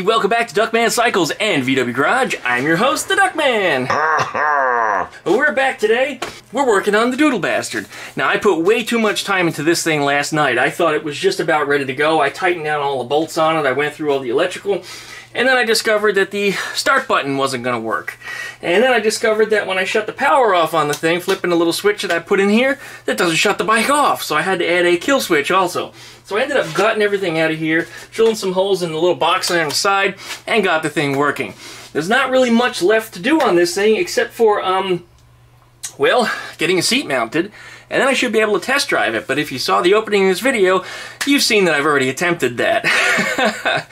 Hey, welcome back to Duckman Cycles and VW Garage. I'm your host, the Duckman. We're back today. We're working on the Doodle Bastard. Now, I put way too much time into this thing last night. I thought it was just about ready to go. I tightened down all the bolts on it. I went through all the electrical. And then I discovered that the start button wasn't going to work. And then I discovered that when I shut the power off on the thing, flipping the little switch that I put in here, that doesn't shut the bike off. So I had to add a kill switch also. So I ended up gutting everything out of here, drilling some holes in the little box on the side, and got the thing working. There's not really much left to do on this thing except for, um, well, getting a seat mounted and then I should be able to test drive it. But if you saw the opening of this video, you've seen that I've already attempted that.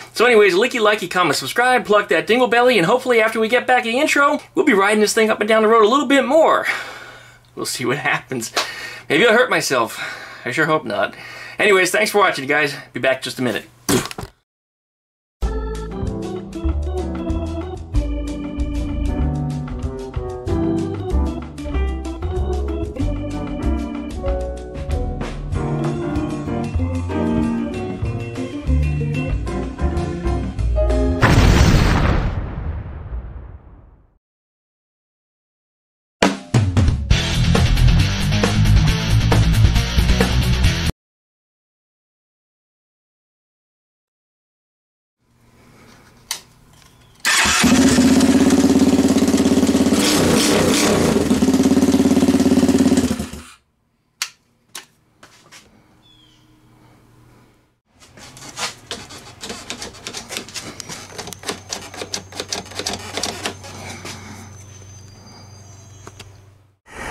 so anyways, licky, likey, comment, subscribe, pluck that dingle belly, and hopefully after we get back the intro, we'll be riding this thing up and down the road a little bit more. We'll see what happens. Maybe I'll hurt myself. I sure hope not. Anyways, thanks for watching, guys. Be back just a minute.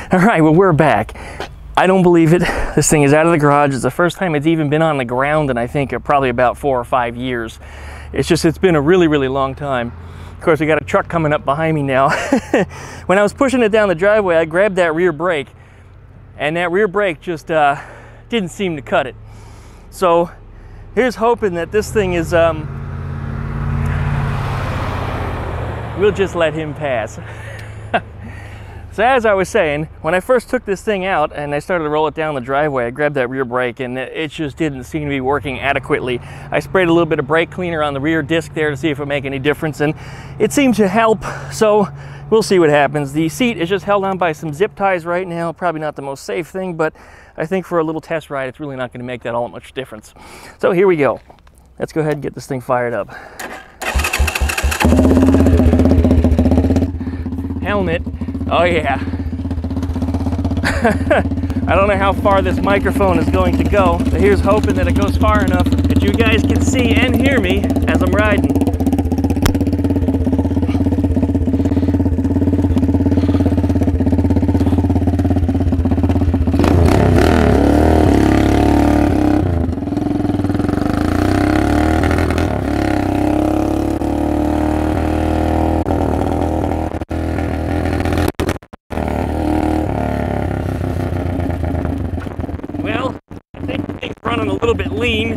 All right, well, we're back. I don't believe it. This thing is out of the garage. It's the first time it's even been on the ground in I think probably about four or five years. It's just, it's been a really, really long time. Of course, we got a truck coming up behind me now. when I was pushing it down the driveway, I grabbed that rear brake and that rear brake just uh, didn't seem to cut it. So here's hoping that this thing is, um, we'll just let him pass. So as I was saying, when I first took this thing out and I started to roll it down the driveway, I grabbed that rear brake and it just didn't seem to be working adequately. I sprayed a little bit of brake cleaner on the rear disc there to see if it would make any difference and it seemed to help. So we'll see what happens. The seat is just held on by some zip ties right now. Probably not the most safe thing, but I think for a little test ride, it's really not going to make that all much difference. So here we go. Let's go ahead and get this thing fired up. Helmet Oh yeah. I don't know how far this microphone is going to go, but here's hoping that it goes far enough that you guys can see and hear me as I'm riding. running a little bit lean.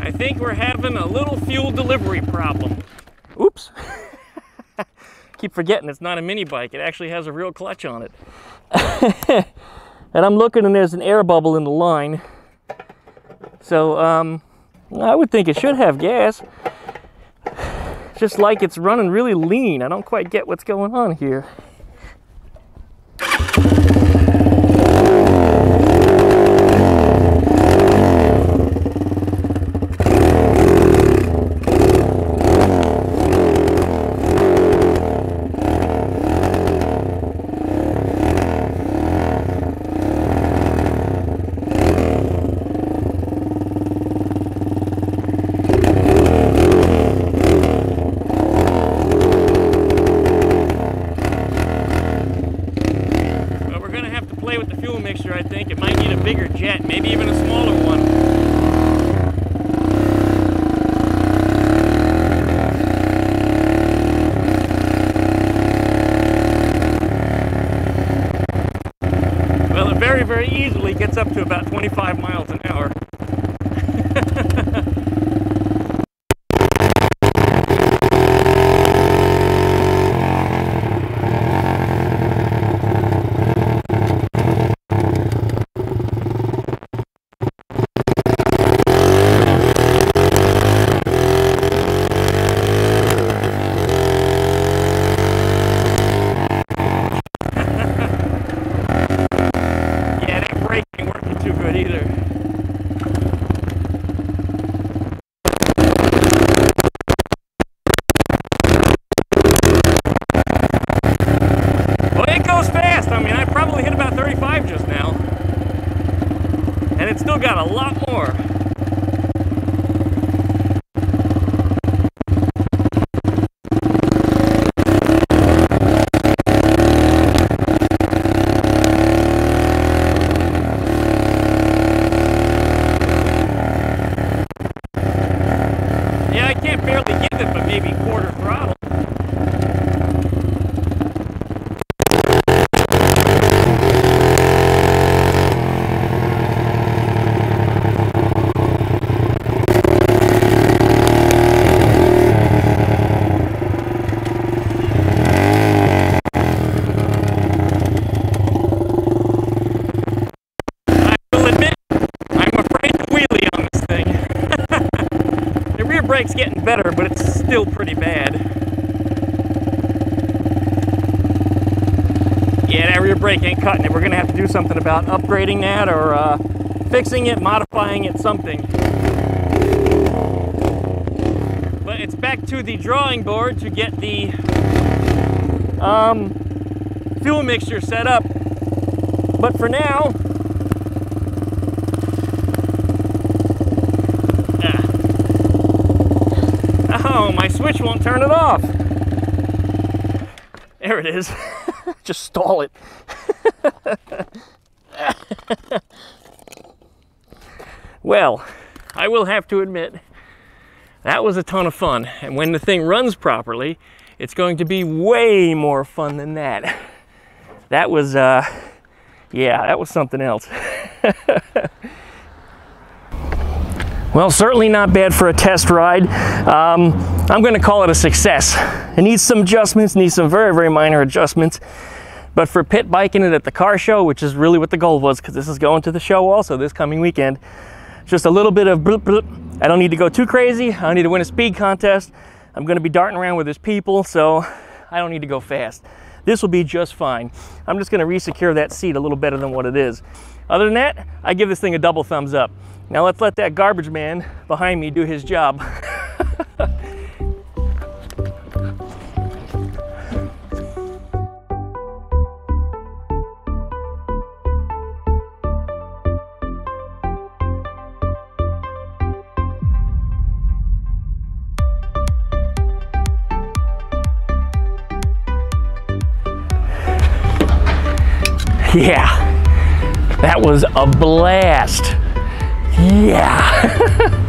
I think we're having a little fuel delivery problem. Oops. Keep forgetting it's not a mini bike. It actually has a real clutch on it. and I'm looking and there's an air bubble in the line. So um, I would think it should have gas. Just like it's running really lean. I don't quite get what's going on here. very, very easily gets up to about 25 miles an hour. It's still got a lot more. Yeah, I can't barely give it, but maybe quarter throttle. I will admit, I'm afraid to wheelie on this thing. the rear brake's getting better, but it's still pretty bad. Yeah, that rear brake ain't cutting it. We're gonna have to do something about upgrading that or uh, fixing it, modifying it, something. But it's back to the drawing board to get the um, fuel mixture set up. But for now, Oh, my switch won't turn it off. There it is. Just stall it. well, I will have to admit, that was a ton of fun. And when the thing runs properly, it's going to be way more fun than that. That was, uh, yeah, that was something else. Well, certainly not bad for a test ride. Um, I'm going to call it a success. It needs some adjustments, needs some very, very minor adjustments. But for pit biking it at the car show, which is really what the goal was, because this is going to the show also this coming weekend, just a little bit of bloop, bloop. I don't need to go too crazy. I don't need to win a speed contest. I'm going to be darting around with his people, so I don't need to go fast. This will be just fine. I'm just going to resecure that seat a little better than what it is. Other than that, I give this thing a double thumbs up. Now let's let that garbage man behind me do his job. yeah, that was a blast. Yeah.